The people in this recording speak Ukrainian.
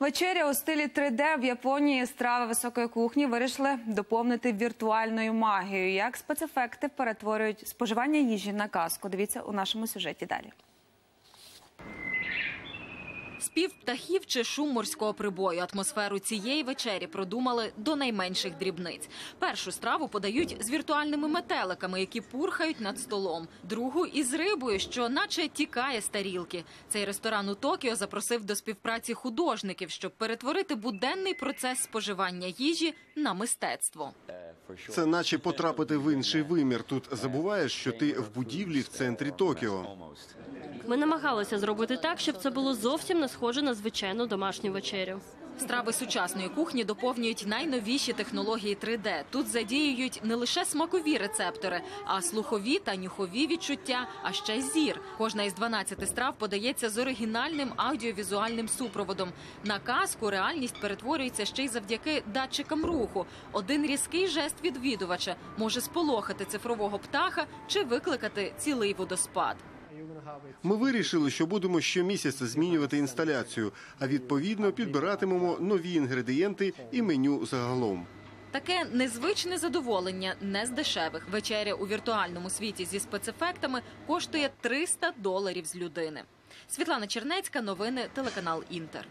Вечеря у стилі 3D в Японії страви високої кухні вирішили доповнити віртуальною магією. Як спецефекти перетворюють споживання їжі на казку? Дивіться у нашому сюжеті далі. Спів птахів чи шум морського прибою. Атмосферу цієї вечері продумали до найменших дрібниць. Першу страву подають з віртуальними метеликами, які пурхають над столом. Другу із рибою, що наче тікає з тарілки. Цей ресторан у Токіо запросив до співпраці художників, щоб перетворити буденний процес споживання їжі на мистецтво. Це наче потрапити в інший вимір. Тут забуваєш, що ти в будівлі в центрі Токіо. Ми намагалися зробити так, щоб це було зовсім не схоже на звичайну домашню вечерю. Страви сучасної кухні доповнюють найновіші технології 3D. Тут задіюють не лише смакові рецептори, а слухові та нюхові відчуття, а ще зір. Кожна із 12 страв подається з оригінальним аудіовізуальним супроводом. На казку реальність перетворюється ще й завдяки датчикам руху. Один різкий жест відвідувача може сполохати цифрового птаха чи викликати цілий водоспад. Ми вирішили, що будемо щомісяця змінювати інсталяцію, а відповідно підбиратимемо нові інгредієнти і меню загалом. Таке незвичне задоволення не з дешевих. Вечеря у віртуальному світі зі спецефектами коштує 300 доларів з людини. Світлана Чернецька, новини телеканал Інтер.